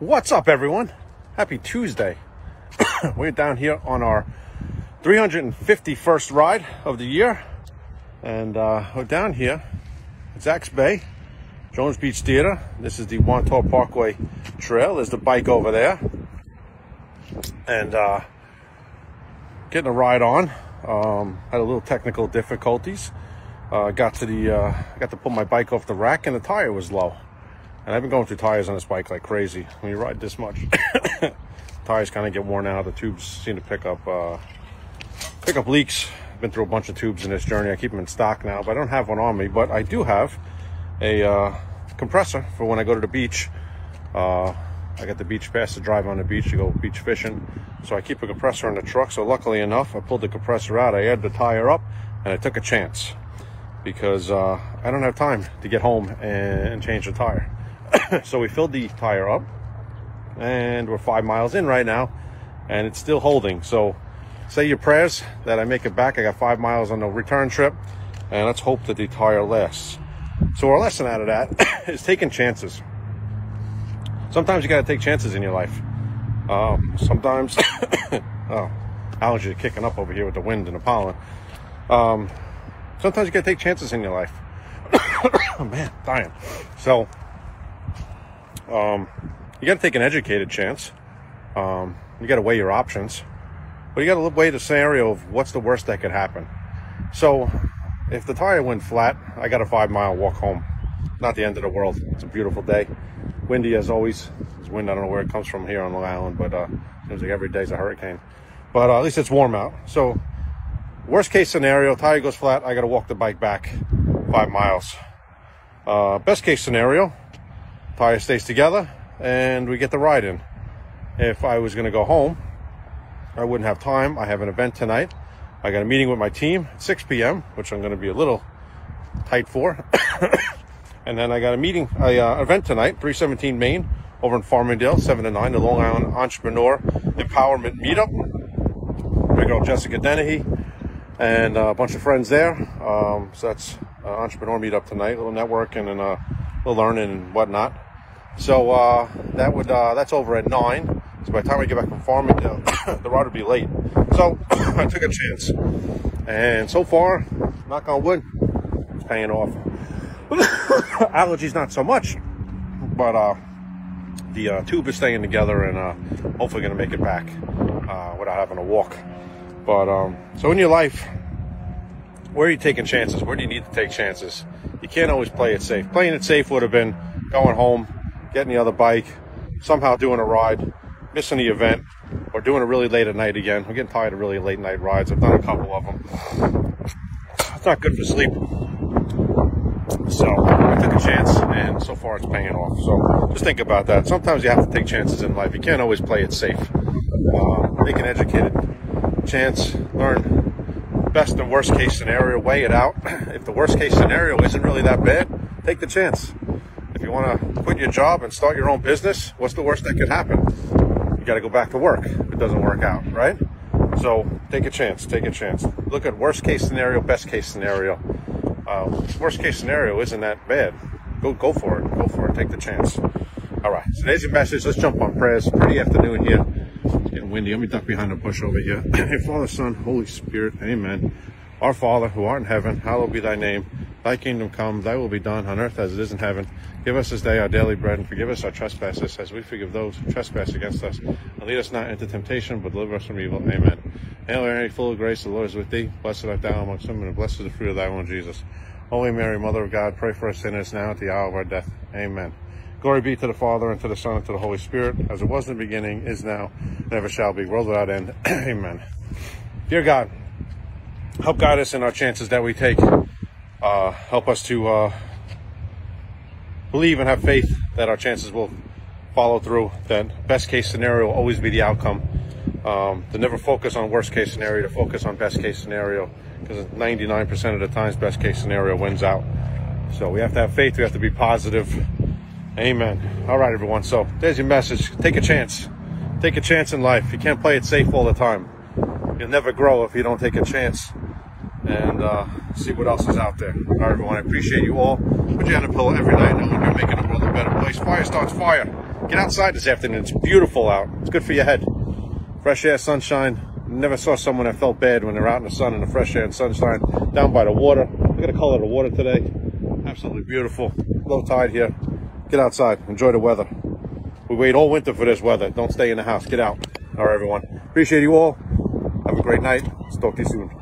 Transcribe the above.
What's up, everyone? Happy Tuesday. We're down here on our 351st ride of the year, and uh, we're down here at Zach's Bay, Jones Beach Theater. This is the Wantagh Parkway Trail. There's the bike over there, and uh, getting a ride on. Um, had a little technical difficulties. Uh, got to the uh, got to pull my bike off the rack, and the tire was low. And I've been going through tires on this bike like crazy. When you ride this much, tires kind of get worn out. The tubes seem to pick up uh, pick up leaks. I've been through a bunch of tubes in this journey. I keep them in stock now, but I don't have one on me. But I do have a uh, compressor for when I go to the beach. Uh, I got the beach pass to drive on the beach to go beach fishing. So I keep a compressor in the truck. So luckily enough, I pulled the compressor out. I added the tire up and I took a chance because uh, I don't have time to get home and change the tire. so we filled the tire up and we're five miles in right now and it's still holding. So say your prayers that I make it back. I got five miles on the return trip and let's hope that the tire lasts. So our lesson out of that is taking chances. Sometimes you got to take chances in your life. Um, sometimes, oh, allergies are kicking up over here with the wind and the pollen. Um, sometimes you got to take chances in your life. oh man, dying. So um, you got to take an educated chance. Um, you got to weigh your options, but you got to weigh the scenario of what's the worst that could happen. So, if the tire went flat, I got a five mile walk home. Not the end of the world. It's a beautiful day. Windy as always. There's wind. I don't know where it comes from here on Long Island, but uh, seems like every day's a hurricane. But uh, at least it's warm out. So, worst case scenario, tire goes flat. I got to walk the bike back five miles. Uh, best case scenario, tire stays together and we get the ride in. If I was going to go home, I wouldn't have time. I have an event tonight. I got a meeting with my team at 6 p.m., which I'm going to be a little tight for. and then I got a meeting, a uh, event tonight, 317 Main, over in Farmingdale, 7 to 9, the Long Island Entrepreneur Empowerment Meetup. My girl Jessica Dennehy and uh, a bunch of friends there. Um, so that's uh, entrepreneur meetup tonight, a little networking and uh, a little learning and whatnot. So uh, that would uh, that's over at nine. So by the time I get back from Farmingdale, the ride would be late. So I took a chance, and so far, knock on wood, it's paying off. Allergies not so much, but uh, the uh, tube is staying together, and uh, hopefully going to make it back uh, without having to walk. But um, so in your life, where are you taking chances? Where do you need to take chances? You can't always play it safe. Playing it safe would have been going home, getting the other bike, somehow doing a ride, missing the event, or doing it really late at night again. I'm getting tired of really late night rides. I've done a couple of them. It's not good for sleep. So I took a chance, and so far it's paying off. So just think about that. Sometimes you have to take chances in life. You can't always play it safe. Uh, make an educated chance, learn best and worst case scenario, weigh it out. If the worst case scenario isn't really that bad, take the chance. If you want to quit your job and start your own business, what's the worst that could happen? You got to go back to work if it doesn't work out, right? So take a chance, take a chance. Look at worst case scenario, best case scenario. Uh, worst case scenario isn't that bad. Go, go for it. Go for it. Take the chance. All right. So there's your message. Let's jump on prayers. Pretty afternoon here. It's getting windy. Let me duck behind the bush over here. Father, Son, Holy Spirit. Amen. Our Father, who art in heaven, hallowed be thy name. Thy kingdom come, thy will be done on earth as it is in heaven. Give us this day our daily bread and forgive us our trespasses as we forgive those who trespass against us. And lead us not into temptation, but deliver us from evil. Amen. Hail Mary, full of grace, the Lord is with thee. Blessed art thou amongst women, and blessed is the fruit of thy womb, Jesus. Holy Mary, Mother of God, pray for us sinners now at the hour of our death. Amen. Glory be to the Father, and to the Son, and to the Holy Spirit, as it was in the beginning, is now, and ever shall be, world without end. Amen. Dear God, help guide us in our chances that we take. Uh, help us to uh, believe and have faith that our chances will follow through. That best case scenario will always be the outcome. Um, to never focus on worst case scenario, to focus on best case scenario, because 99% of the times, best case scenario wins out. So we have to have faith. We have to be positive. Amen. All right, everyone. So there's your message. Take a chance. Take a chance in life. You can't play it safe all the time. You'll never grow if you don't take a chance and uh, see what else is out there. All right, everyone. I appreciate you all. Put your hand on a pillow every night knowing you're making the world a better place. Fire starts fire. Get outside this afternoon. It's beautiful out. It's good for your head. Fresh air, sunshine. Never saw someone that felt bad when they're out in the sun in the fresh air and sunshine down by the water. Look at the color of the water today. Absolutely beautiful. Low tide here. Get outside. Enjoy the weather. We wait all winter for this weather. Don't stay in the house. Get out. All right, everyone. Appreciate you all. Have a great night. Let's talk to you soon.